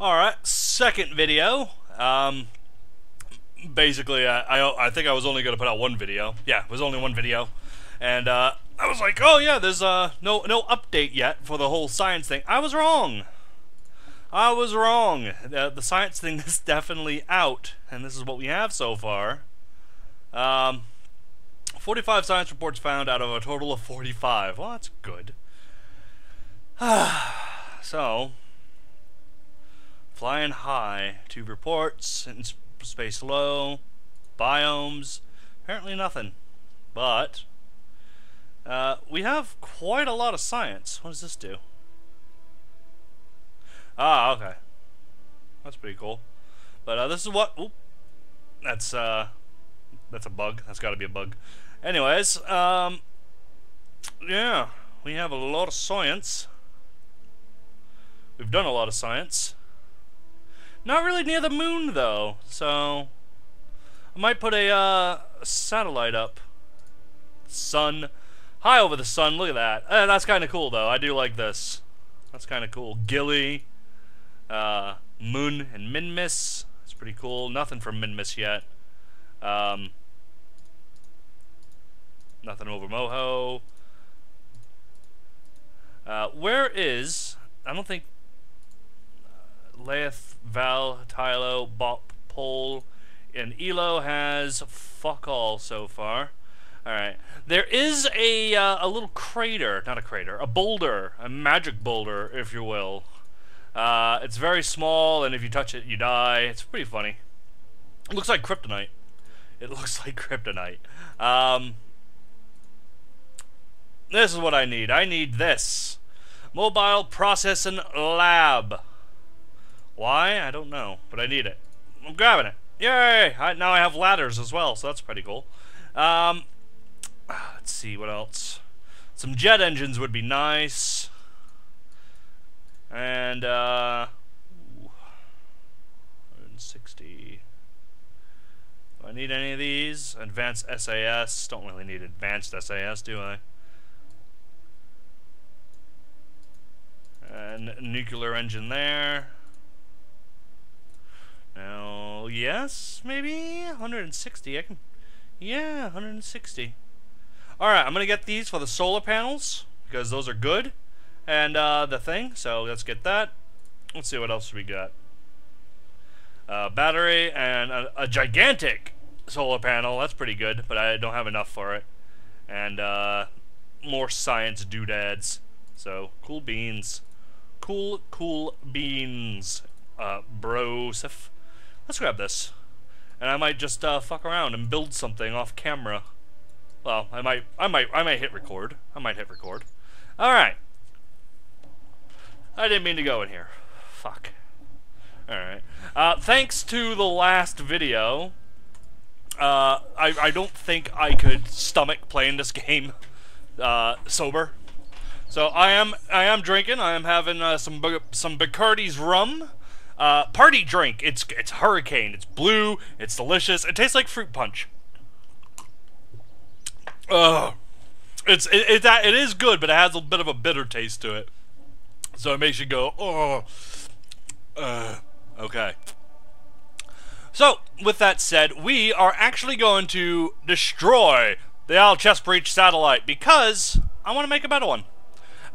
Alright, second video. Um, basically, I, I, I think I was only going to put out one video. Yeah, it was only one video. And uh, I was like, oh yeah, there's uh, no, no update yet for the whole science thing. I was wrong. I was wrong. The, the science thing is definitely out, and this is what we have so far. Um, 45 science reports found out of a total of 45. Well, that's good. so, flying high, two reports, in space low, biomes, apparently nothing. But, uh, we have quite a lot of science. What does this do? Ah, okay. That's pretty cool. But uh, this is what... Oop, that's, uh... That's a bug. That's got to be a bug. Anyways, um... Yeah, we have a lot of science. We've done a lot of science. Not really near the moon, though, so... I might put a, uh, satellite up. Sun. High over the sun, look at that. Uh, that's kind of cool, though. I do like this. That's kind of cool. Gilly. Uh, Mun and Minmus. That's pretty cool. Nothing from Minmus yet. Um, nothing over Moho. Uh, where is... I don't think... Laythe, Vall, Tylo, Bop, Pol, and Eeloo has fuck all so far. Alright. There is a, uh, a little crater, not a crater, a boulder, a magic boulder, if you will, uh, it's very small, and if you touch it, you die. It's pretty funny. It looks like kryptonite. It looks like kryptonite. Um, this is what I need. I need this. Mobile Processing Lab. Why? I don't know, but I need it. I'm grabbing it. Yay! I, now I have ladders as well, so that's pretty cool. Um, let's see, what else? Some jet engines would be nice. And, uh, 160. Do I need any of these? Advanced SAS. Don't really need advanced SAS, do I? And nuclear engine there. Now, yes, maybe 160. I can, yeah, 160. All right, I'm gonna get these for the solar panels because those are good and uh, the thing. So let's get that. Let's see what else we got. Uh, battery and a, a, gigantic solar panel. That's pretty good, but I don't have enough for it. And uh, more science doodads. So cool beans, cool cool beans, uh. Let's grab this, and I might just uh, fuck around and build something off camera. Well, I might, I might, I might hit record. I might hit record. All right. I didn't mean to go in here. Fuck. Alright. Uh, thanks to the last video, uh, I, I don't think I could stomach playing this game uh, sober. So I am I am drinking. I am having uh, some some Bacardi's rum. Uh, party drink. It's it's hurricane. It's blue. It's delicious. It tastes like fruit punch. Ugh. It's it, it, it is good, but it has a bit of a bitter taste to it. So it makes you go, oh, uh, okay. So, with that said, we are actually going to destroy the Al Chestbreach satellite because I want to make a better one.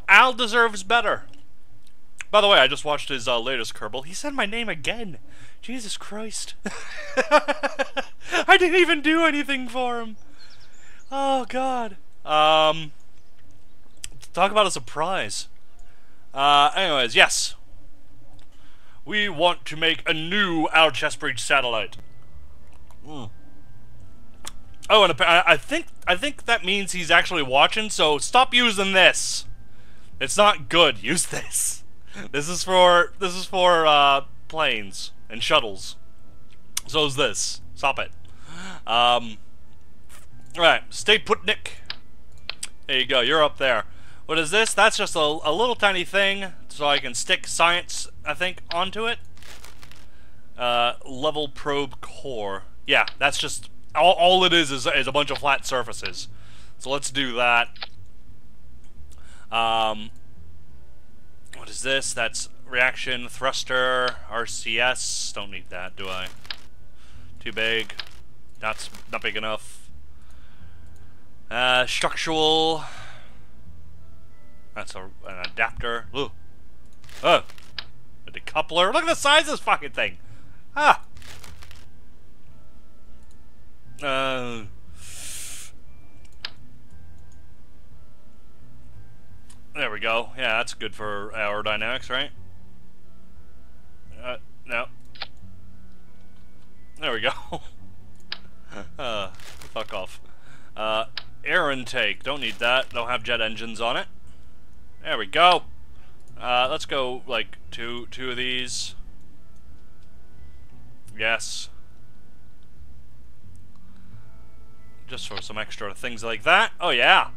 Al deserves better. By the way, I just watched his uh, latest Kerbal. He said my name again. Jesus Christ. I didn't even do anything for him. Oh, God. Um, talk about a surprise. Uh, anyways, yes. We want to make a new Al Chestbreach satellite. Mm. Oh, and I think I think that means he's actually watching. So stop using this. It's not good. Use this. This is for this is for uh, planes and shuttles. So is this. Stop it. Um. All right, stay put, Nick. There you go. You're up there. What is this? That's just a, a little tiny thing so I can stick science, I think, onto it. Uh, level probe core. Yeah, that's just, all, all it is, is is a bunch of flat surfaces. So let's do that. Um, what is this? That's reaction thruster RCS. Don't need that, do I? Too big. That's not big enough. Uh, structural. That's a, an adapter. Ooh. Oh. A decoupler. Look at the size of this fucking thing. Ah. Uh. There we go. Yeah, that's good for aerodynamics, right? Uh, no. There we go. uh, fuck off. Uh, air intake. Don't need that. Don't have jet engines on it. There we go. Uh, let's go, like, two, two of these. Yes. Just for some extra things like that. Oh, yeah.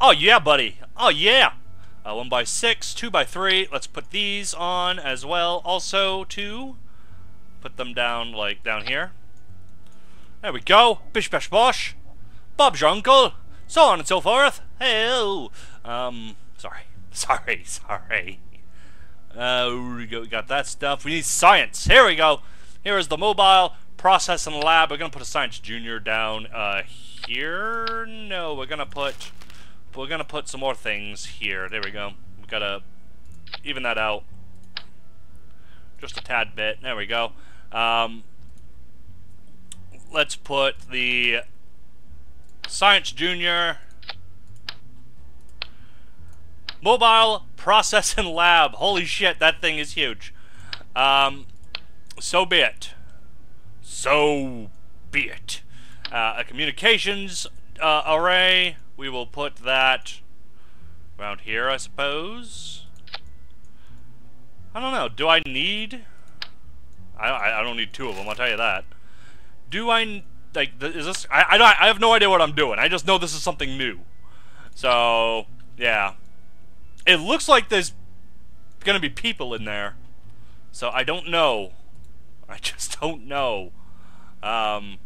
Oh, yeah, buddy. Oh, yeah. Uh, one by six, two by three. Let's put these on as well. Also, two. Put them down, like, down here. There we go. Bish bash bosh. Bob's your uncle. So on and so forth. Hello. Um, sorry. Sorry, sorry. Uh, we got that stuff. We need science. Here we go. Here is the mobile processing lab. We're gonna put a science junior down uh, here. No, we're gonna put we're gonna put some more things here. There we go. We gotta even that out just a tad bit. There we go. Um, let's put the Science Junior Mobile Processing Lab. Holy shit, that thing is huge. Um, so be it. So be it. Uh, a communications uh, array. We will put that around here, I suppose. I don't know. Do I need... I, I, don't need two of them, I'll tell you that. Do I... Like, is this... I, I, I have no idea what I'm doing. I just know this is something new. So, yeah. It looks like there's gonna be people in there. So I don't know. I just don't know. Um,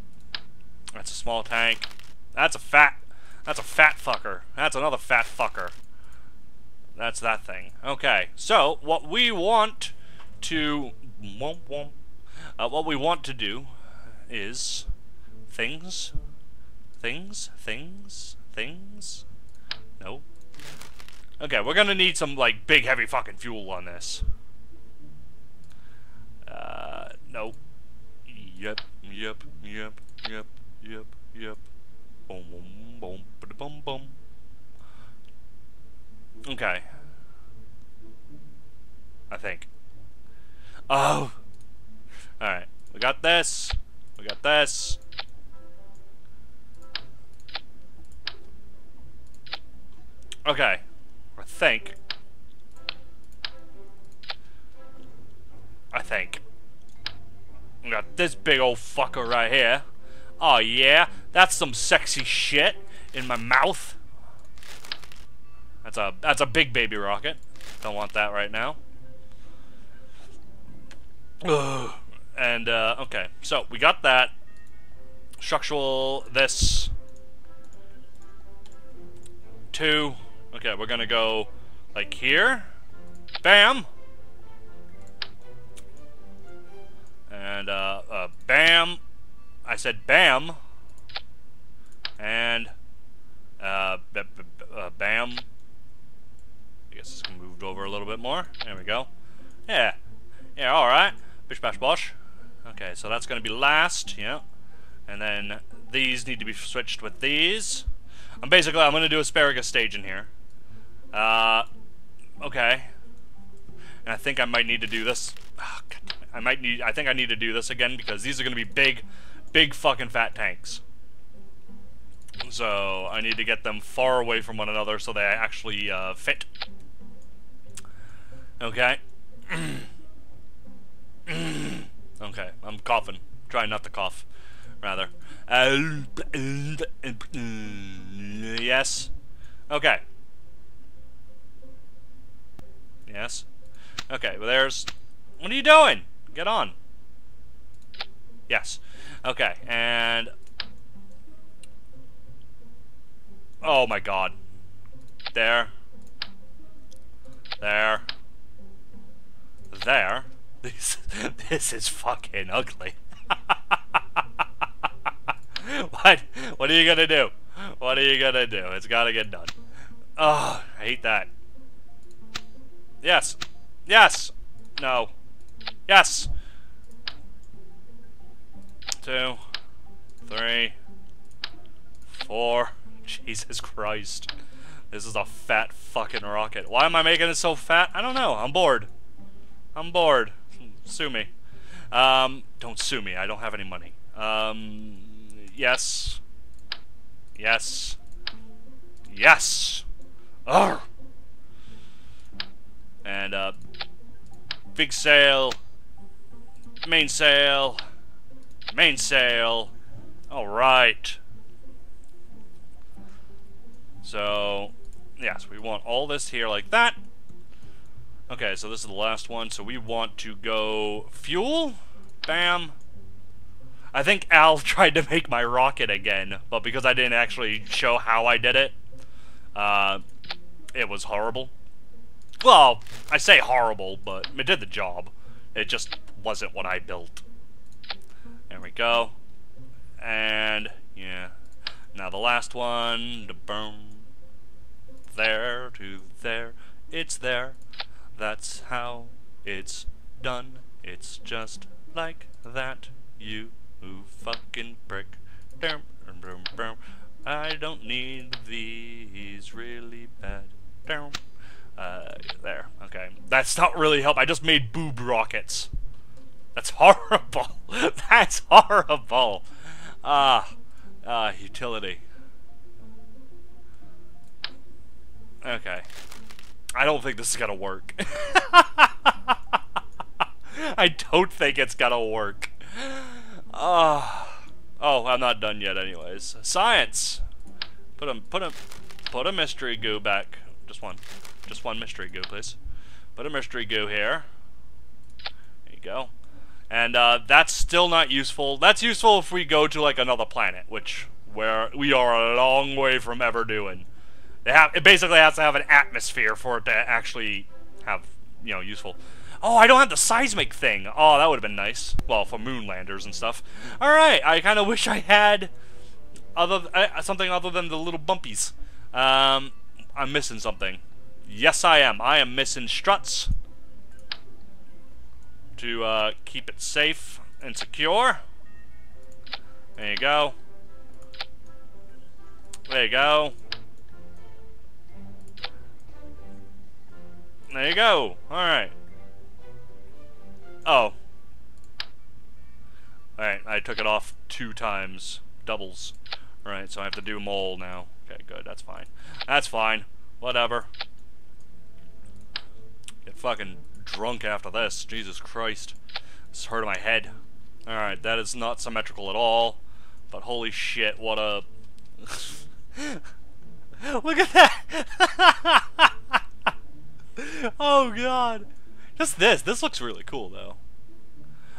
that's a small tank. That's a fat... That's a fat fucker. That's another fat fucker. That's that thing. Okay, so what we want to... Uh, what we want to do is things, things, things, things. No. Okay, we're gonna need some like big heavy fucking fuel on this. Uh, no. Yep, yep, yep, yep, yep, yep. Boom, boom, boom, boom, boom. Okay. I think. Oh! Alright. We got this. We got this. Okay. I think. I think. We got this big old fucker right here. Oh yeah, that's some sexy shit in my mouth. That's a that's a big baby rocket. Don't want that right now. Ugh. And uh, okay, so we got that structural. This two. Okay, we're gonna go like here. Bam. And uh, uh, bam. I said bam. And uh, uh, bam. I guess it's moved over a little bit more. There we go. Yeah. Yeah, alright. Bish bash bosh. Okay, so that's going to be last, yeah. And then these need to be switched with these. I'm basically, I'm going to do asparagus stage in here. Uh, okay. And I think I might need to do this. Oh, I might need, I think I need to do this again because these are going to be big, big fucking fat tanks. So I need to get them far away from one another so they actually uh, fit. Okay. okay, I'm coughing. Trying not to cough, rather. Yes. Okay. Yes. Okay, well there's... What are you doing? Get on. Yes. Okay, and... Oh my god. There. There. There. This, this is fucking ugly. what? What are you gonna do? What are you gonna do? It's gotta get done. Oh, I hate that. Yes. Yes. No. Yes. Two. Three. Four. Jesus Christ. This is a fat fucking rocket. Why am I making it so fat? I don't know. I'm bored. I'm bored. Sue me. Um, don't sue me. I don't have any money. Um, yes. Yes. Yes. Urgh. And, uh, big sail. Mainsail. Main sail. Alright. So, yes, we want all this here like that. Okay, so this is the last one. So we want to go fuel. Bam. I think Al tried to make my rocket again, but because I didn't actually show how I did it, uh, it was horrible. Well, I say horrible, but it did the job. It just wasn't what I built. There we go. And, yeah. Now the last one, the boom. There to there, it's there. That's how it's done. It's just like that, you fucking prick. I don't need these really bad. Uh, there. Okay. That's not really help. I just made boob rockets. That's horrible. That's horrible. Ah. Ah, utility. Okay. I don't think this is gonna work. I don't think it's gonna work. Uh, oh, I'm not done yet anyways. Science! Put a, put a, put a mystery goo back. Just one. Just one mystery goo, please. Put a mystery goo here. There you go. And uh, that's still not useful. That's useful if we go to like another planet, which where we are a long way from ever doing. It, have, it basically has to have an atmosphere for it to actually have, you know, useful. Oh, I don't have the seismic thing. Oh, that would have been nice. Well, for moonlanders and stuff. Alright, I kind of wish I had other uh, something other than the little bumpies. Um, I'm missing something. Yes, I am. I am missing struts to uh, keep it safe and secure. There you go. There you go. There you go. Alright. Oh. Alright, I took it off two times. Doubles. Alright, so I have to do mole now. Okay, good. That's fine. That's fine. Whatever. Get fucking drunk after this. Jesus Christ. This is hurting my head. Alright, that is not symmetrical at all. But holy shit, what a... Look at that! oh god. Just this. This looks really cool though.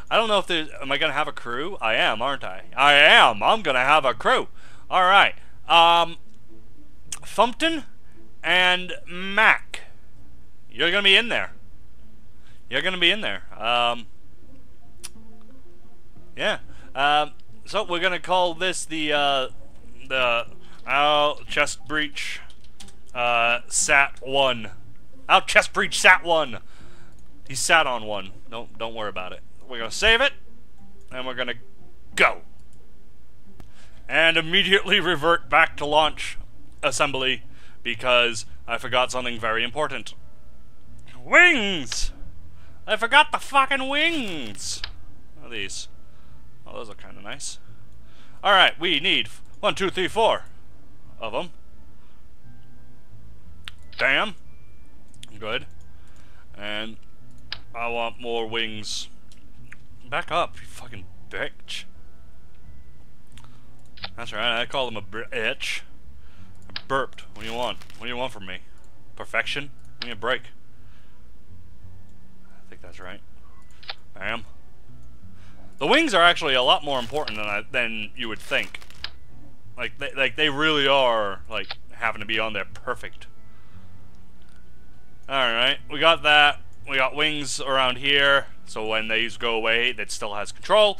I don't know if there's am I gonna have a crew? I am, aren't I? I am. I'm gonna have a crew. Alright. Um Thumpton and Mac. You're gonna be in there. You're gonna be in there. Um Yeah. Um so we're gonna call this the uh the Al Chestbreach uh sat one. Our chest breach sat one. He sat on one. Don't don't worry about it. We're gonna save it, and we're gonna go. And immediately revert back to launch assembly because I forgot something very important. Wings! I forgot the fucking wings! Are these? Oh, those are kind of nice. Alright, we need one, two, three, four of them. Damn. Good. And I want more wings. Back up, you fucking bitch. That's right, I call him a bitch. I burped. What do you want? What do you want from me? Perfection? Give me a break. I think that's right. I am. The wings are actually a lot more important than I, than you would think. Like they, like they really are like having to be on there perfect. Alright, we got that. We got wings around here, so when these go away, it still has control.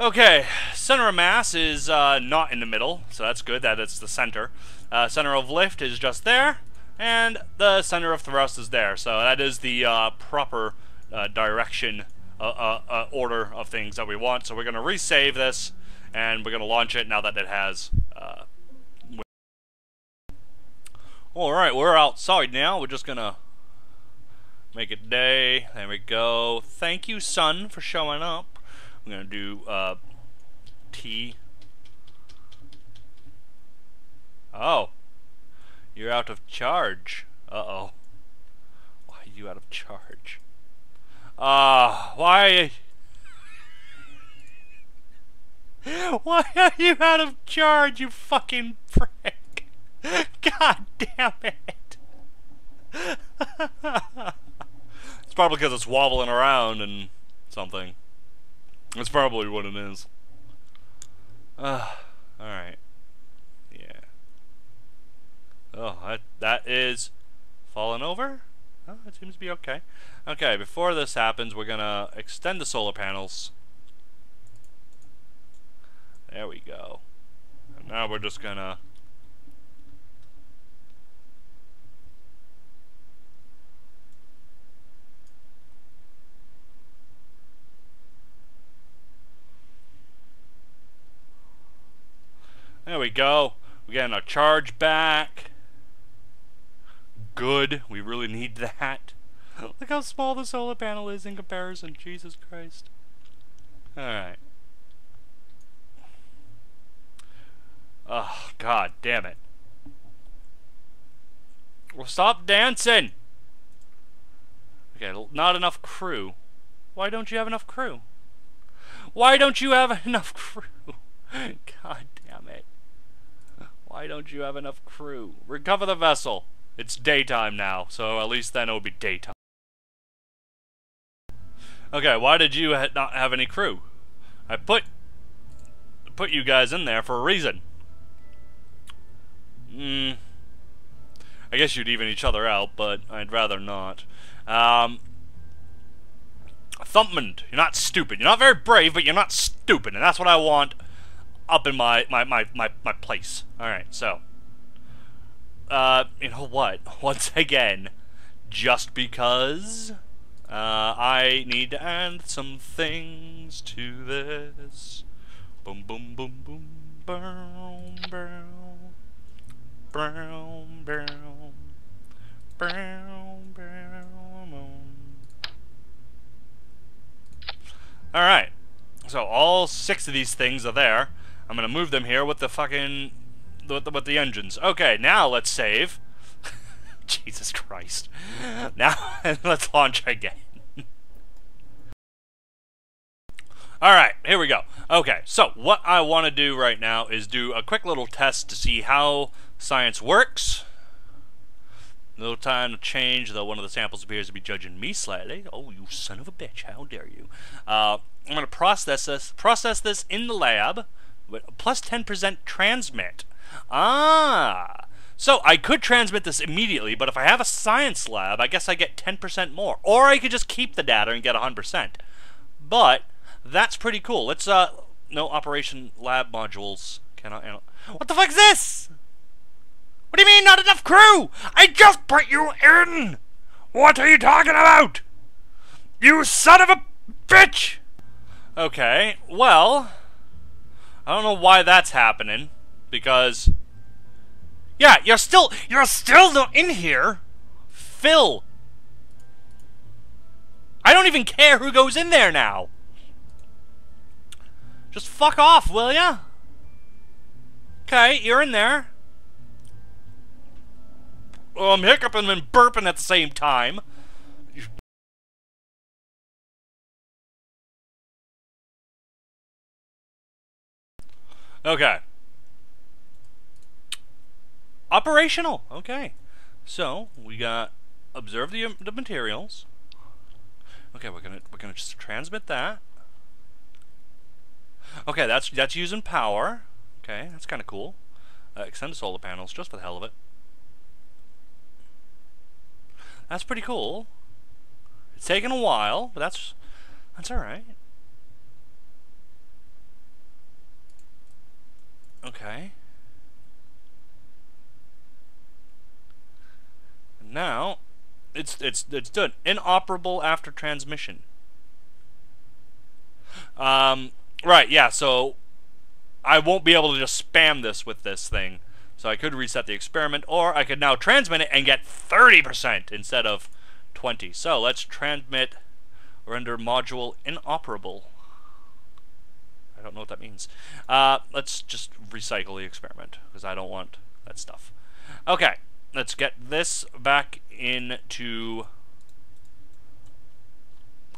Okay, center of mass is uh, not in the middle, so that's good that it's the center. Uh, center of lift is just there, and the center of thrust is there. So that is the uh, proper uh, direction uh, uh, order of things that we want. So we're going to resave this, and we're going to launch it now that it has. Alright, we're outside now. We're just going to make it day. There we go. Thank you, sun, for showing up. I'm to do T Oh. You're out of charge. Uh-oh. Why are you out of charge? Ah, uh, why... why are you out of charge, you fucking prick? God damn it. it's probably because it's wobbling around and something. That's probably what it is. Uh, alright. Yeah. Oh, that, that is falling over? Oh, it seems to be okay. Okay, before this happens, we're going to extend the solar panels. There we go. And now we're just going to... There we go. We're getting our charge back good. We really need that. Look how small the solar panel is in comparison. Jesus Christ. Alright. Oh, god damn it. Well, stop dancing! Okay, not enough crew. Why don't you have enough crew? Why don't you have enough crew? God. Why don't you have enough crew? Recover the vessel. It's daytime now, so at least then it'll be daytime. Okay, why did you ha not have any crew? I put put you guys in there for a reason. Hmm. I guess you'd even each other out, but I'd rather not. Um, Thumpmond, you're not stupid. You're not very brave, but you're not stupid, and that's what I want up in my, my, my, my, my place. Alright, so uh, you know what? Once again, just because uh, I need to add some things to this. Boom, boom, boom, boom, brown, brown, brown, brown, brown, brown. All right. So all six of these things are there. I'm gonna move them here with the fucking with the, with the engines. Okay, now let's save. Jesus Christ. Now, let's launch again. Alright, here we go. Okay, so what I want to do right now is do a quick little test to see how science works. Little time to change, though one of the samples appears to be judging me slightly. Oh, you son of a bitch, how dare you. Uh, I'm going to process this, process this in the lab, plus 10% transmit. Ah! So I could transmit this immediately, but if I have a science lab, I guess I get 10% more. Or I could just keep the data and get 100%. But that's pretty cool. Let's, uh, no operation lab modules. Cannot. What the fuck is this? What do you mean, not enough crew? I just put you in! What are you talking about? You son of a bitch! Okay, well, I don't know why that's happening because yeah, you're still you're still in here. Phil. I don't even care who goes in there now. Just fuck off, will ya? Okay, you're in there. Oh, I'm hiccuping and burping at the same time. Okay. Operational. Okay. So we got observe the, the materials. Okay, we're gonna we're gonna just transmit that. Okay, that's that's using power. Okay, that's kind of cool. Uh, extend the solar panels just for the hell of it. That's pretty cool. It's taken a while, but that's that's all right. Okay. Now, it's it's it's done. Inoperable after transmission. Um, right, yeah. So I won't be able to just spam this with this thing. So I could reset the experiment, or I could now transmit it and get 30% instead of 20. So let's transmit render module inoperable. I don't know what that means. Uh, let's just recycle the experiment, because I don't want that stuff. Okay, let's get this back into...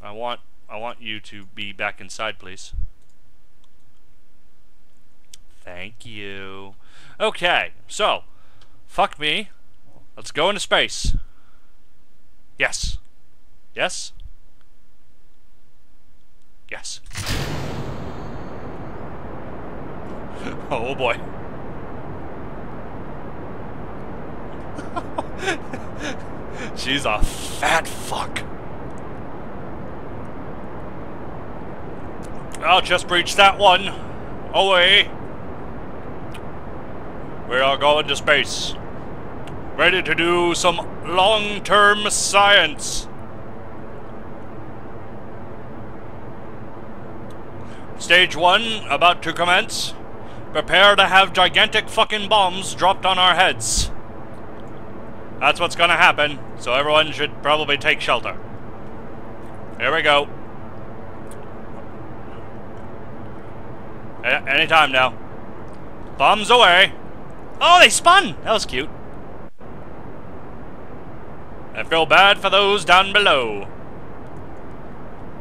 I want I want you to be back inside, please. Thank you. Okay, so, fuck me. Let's go into space. Yes. Yes? Yes. oh boy. She's a fat fuck. I'll just breach that one. Away. We are going to space. Ready to do some long-term science. Stage one about to commence. Prepare to have gigantic fucking bombs dropped on our heads. That's what's gonna happen, so everyone should probably take shelter. Here we go. A anytime now. Bombs away. Oh, they spun! That was cute. I feel bad for those down below.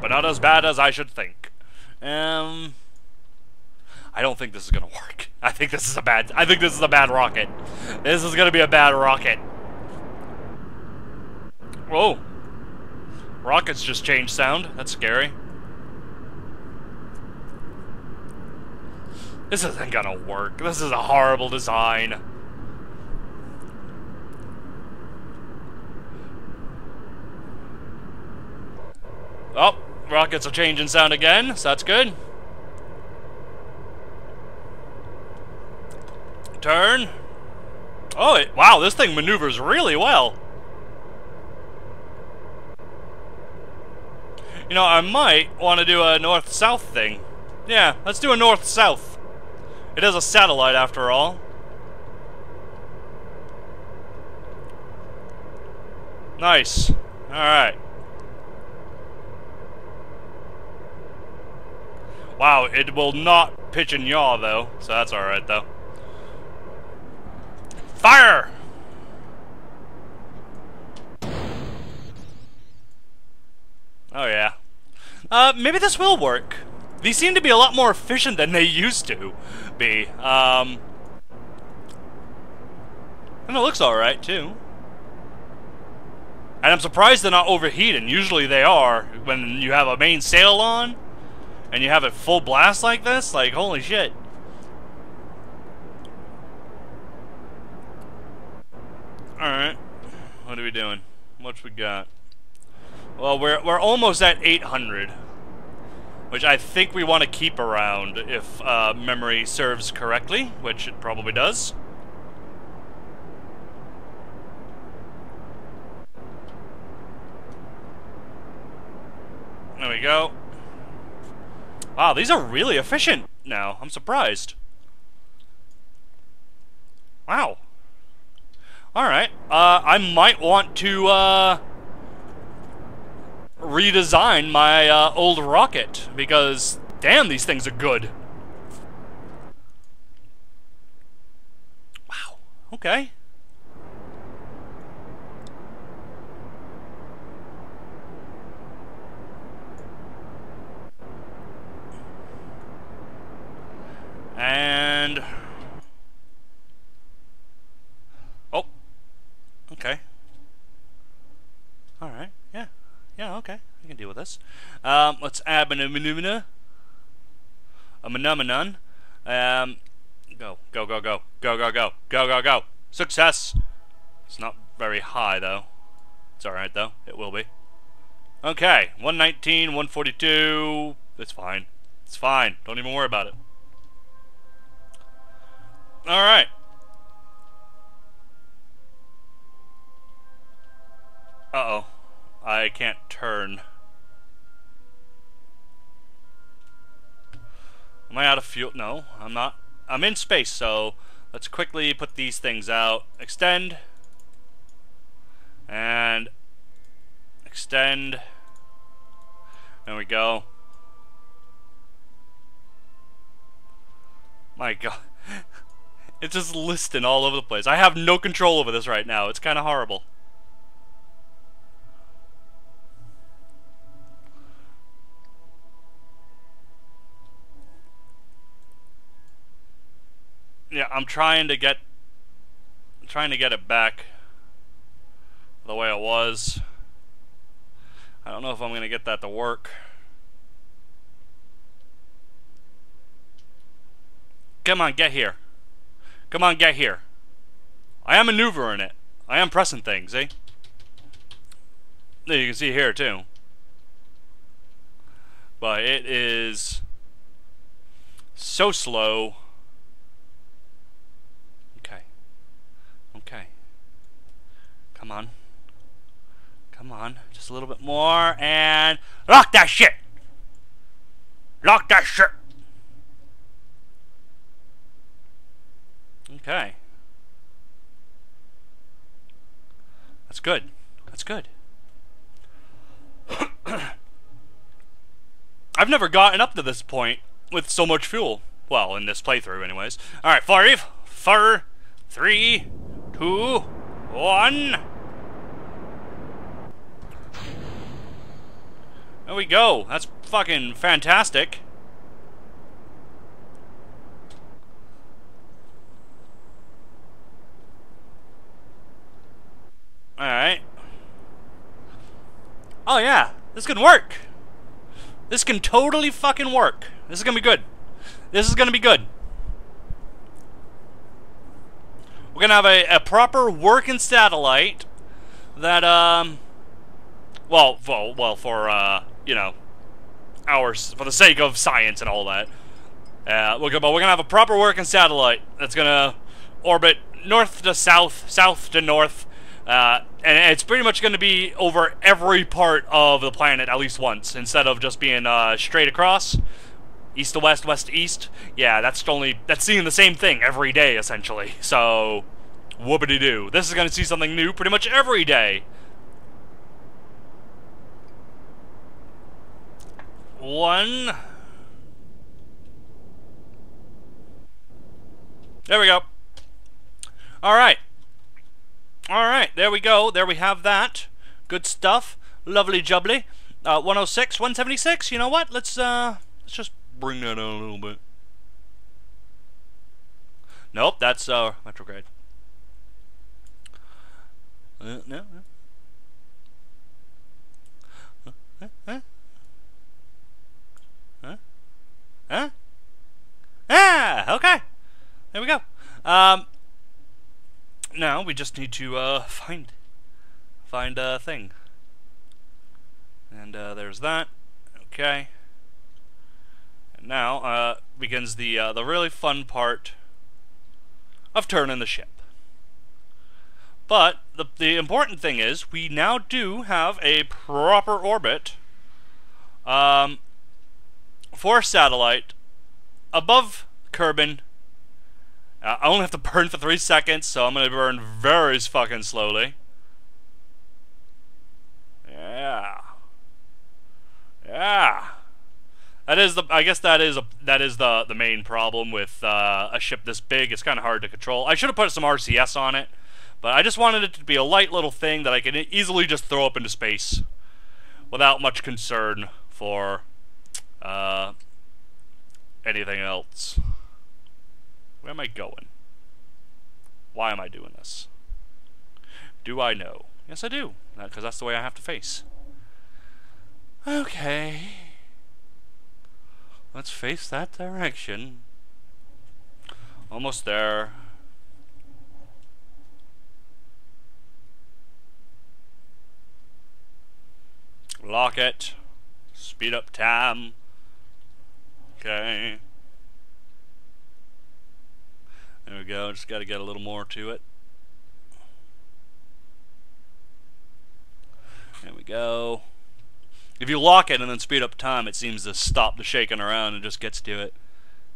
But not as bad as I should think. Um... I don't think this is gonna work. I think this is a bad... I think this is a bad rocket. This is gonna be a bad rocket. Whoa. Rockets just changed sound. That's scary. This isn't gonna work. This is a horrible design. Oh, rockets are changing sound again, so that's good. Turn. Oh, it, wow, this thing maneuvers really well. You know, I might want to do a north-south thing. Yeah, let's do a north-south. It is a satellite after all. Nice. Alright. Wow, it will not pitch and yaw though, so that's alright though. Fire! Oh yeah. Uh, maybe this will work. These seem to be a lot more efficient than they used to be. Um, and it looks alright, too. And I'm surprised they're not overheating. Usually they are when you have a Mainsail on and you have it full blast like this. Like, holy shit. Alright. What are we doing? What we got? Well, we're, we're almost at 800 which I think we want to keep around if uh, memory serves correctly, which it probably does. There we go. Wow, these are really efficient now. I'm surprised. Wow. Alright. Uh, I might want to, uh redesign my uh, old rocket because damn, these things are good. Wow. Okay. And oh, okay. All right. Yeah. Yeah, okay. I can deal with this. Um, let's add a manumina. A phenomenon. Um, go, go, go, go, go, go, go, go, go, go. Success! It's not very high, though. It's alright, though. It will be. Okay, 119, 142. It's fine. It's fine. Don't even worry about it. Alright. Uh-oh. I can't turn. Am I out of fuel? No, I'm not. I'm in space, so let's quickly put these things out. Extend. And extend. There we go. My god. it's just listing all over the place. I have no control over this right now. It's kind of horrible. Yeah, I'm trying to get I'm trying to get it back the way it was. I don't know if I'm going to get that to work. Come on, get here. Come on, get here. I am maneuvering it. I am pressing things, eh? You can see here, too. But it is so slow. Okay. Okay. Come on. Come on, just a little bit more, and lock that shit! Lock that shit! Okay. That's good. That's good. I've never gotten up to this point with so much fuel. Well, in this playthrough, anyways. Alright, five, four, three, two, one. There we go. That's fucking fantastic. Alright. Oh yeah, this can work. This can totally fucking work. This is gonna be good. This is gonna be good. We're gonna have a, a proper working satellite that, um, well, well, well for, uh, you know, ours for the sake of science and all that. Uh, we're gonna, but we're gonna have a proper working satellite that's gonna orbit north to south, south to north, uh, and it's pretty much gonna be over every part of the planet at least once, instead of just being uh, straight across, east to west, west to east. Yeah, that's only that's seeing the same thing every day essentially. So, whoopity doo. This is gonna see something new pretty much every day. One. There we go. All right. All right, there we go. There we have that. Good stuff. Lovely jubbly. Uh, 106, 176. You know what? Let's uh, let's just bring that down a little bit. Nope, that's uh, retrograde. Uh, no, no. Huh? Huh? Huh? Ah, okay. There we go. Um, now we just need to uh, find find a thing. And uh, there's that. Okay. And now uh, begins the uh, the really fun part of turning the ship. But the the important thing is we now do have a proper orbit. Um, for a satellite above Kerbin. Uh, I only have to burn for three seconds, so I'm gonna burn very fucking slowly. Yeah. Yeah. That is the. I guess that is a. That is the the main problem with uh, a ship this big. It's kind of hard to control. I should have put some RCS on it, but I just wanted it to be a light little thing that I can easily just throw up into space, without much concern for uh, anything else? Where am I going? Why am I doing this? Do I know? Yes, I do. Because that's the way I have to face. Okay. Let's face that direction. Almost there. Lock it. Speed up time. Okay. There we go. Just got to get a little more to it. There we go. If you lock it and then speed up time, it seems to stop the shaking around and just gets to it.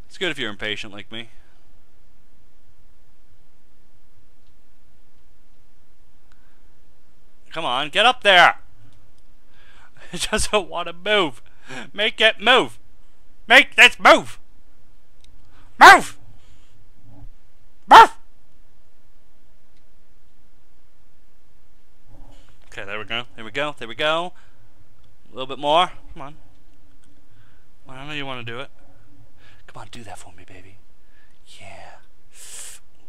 It's good if you're impatient like me. Come on, get up there! It doesn't want to move. Make it move! Make this move! Move! Move! Okay, there we go. There we go. There we go. A little bit more. Come on. Well, I know you want to do it. Come on, do that for me, baby. Yeah.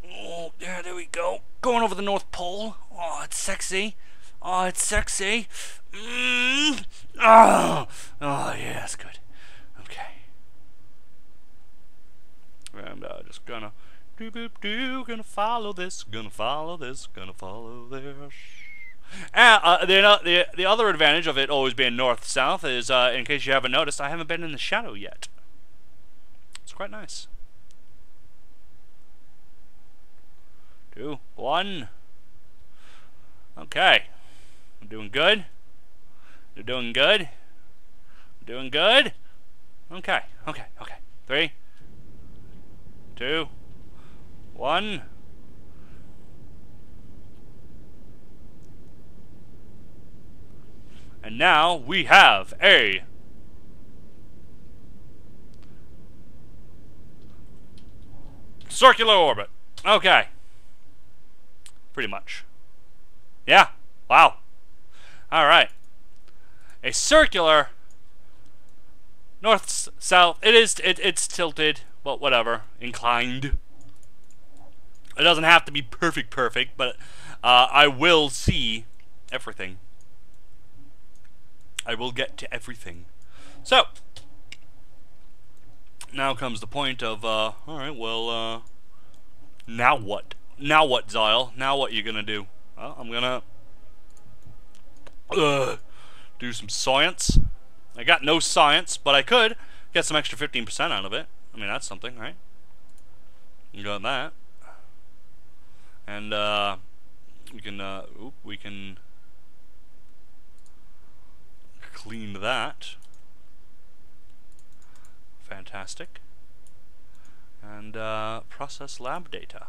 Oh, yeah, there we go. Going over the North Pole. Oh, it's sexy. Oh, it's sexy. Mm. Oh, oh, yeah, that's good. Okay. And uh, just gonna do boop do, gonna follow this, gonna follow this, gonna follow this. And, uh, the, the, the other advantage of it always being north-south is, uh, in case you haven't noticed, I haven't been in the shadow yet. It's quite nice. Two, one. Okay. I'm doing good. You're doing good. I'm doing good. Okay, okay, okay. Three, two, one. And now we have a circular orbit. Okay. Pretty much. Yeah. Wow. All right. A circular north south. It is it, it's tilted, but whatever, inclined. It doesn't have to be perfect perfect, but uh, I will see everything. I will get to everything. So, now comes the point of, uh, alright, well, uh, now what? Now what, Xile? Now what you gonna do? Well, I'm gonna, uh, do some science. I got no science, but I could get some extra 15% out of it. I mean, that's something, right? You got that. And, uh, we can, uh, oop, we can clean that. Fantastic. And uh, process lab data.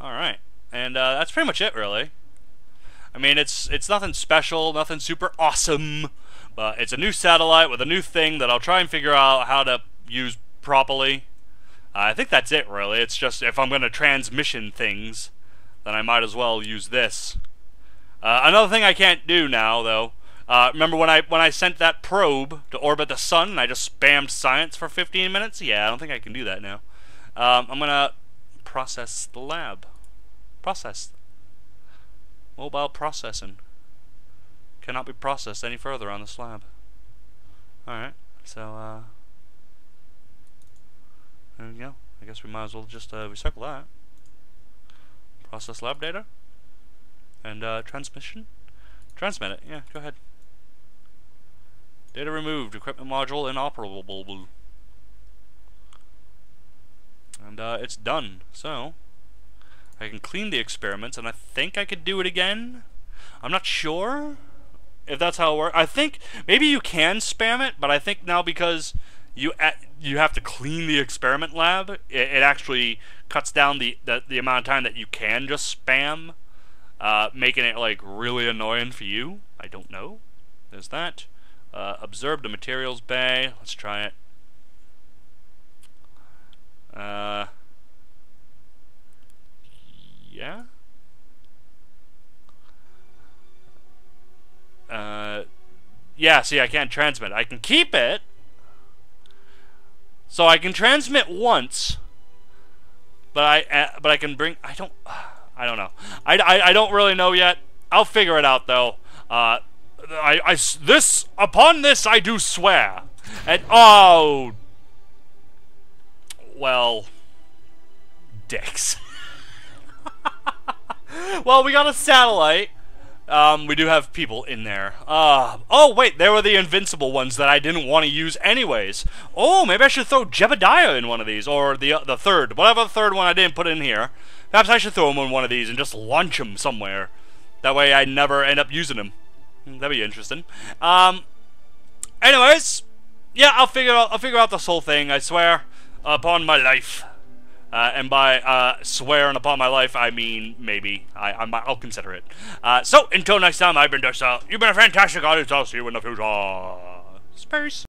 Alright. And uh, that's pretty much it, really. I mean, it's it's nothing special, nothing super awesome, but it's a new satellite with a new thing that I'll try and figure out how to use properly. Uh, I think that's it, really. It's just if I'm going to transmission things, then I might as well use this. Uh, another thing I can't do now, though, uh, remember when I when I sent that probe to orbit the sun and I just spammed science for 15 minutes? Yeah, I don't think I can do that now. Um, I'm gonna process the lab. Process. Mobile processing. Cannot be processed any further on this lab. Alright, so uh, there we go. I guess we might as well just uh, recycle that. Process lab data. And uh, transmission. Transmit it, yeah, go ahead. Data removed. Equipment module inoperable. And uh, it's done. So, I can clean the experiments, and I think I could do it again. I'm not sure if that's how it works. I think maybe you can spam it, but I think now because you you have to clean the experiment lab, it, it actually cuts down the, the, the amount of time that you can just spam, uh, making it like really annoying for you. I don't know. There's that. Uh, observe the materials bay. Let's try it. Uh, yeah. Uh, yeah, see, I can't transmit. I can keep it. So I can transmit once, but I uh, but I can bring. I don't. I don't know. I, I, I don't really know yet. I'll figure it out though. Uh, I, I, this, upon this I do swear. And, oh. Well. Dicks. well, we got a satellite. Um, we do have people in there. Uh, oh, wait, there were the invincible ones that I didn't want to use anyways. Oh, maybe I should throw Jebediah in one of these, or the uh, the third, whatever the third one I didn't put in here. Perhaps I should throw him in one of these and just launch him somewhere. That way I never end up using him. Hmm, that'd be interesting. Um, anyways, yeah, I'll figure out, I'll figure out this whole thing, I swear, upon my life. Uh, and by uh, swearing upon my life, I mean maybe. I, will consider it. Uh, so, until next time, I've been Dursa. You've been a fantastic audience. I'll see you in the future. Space.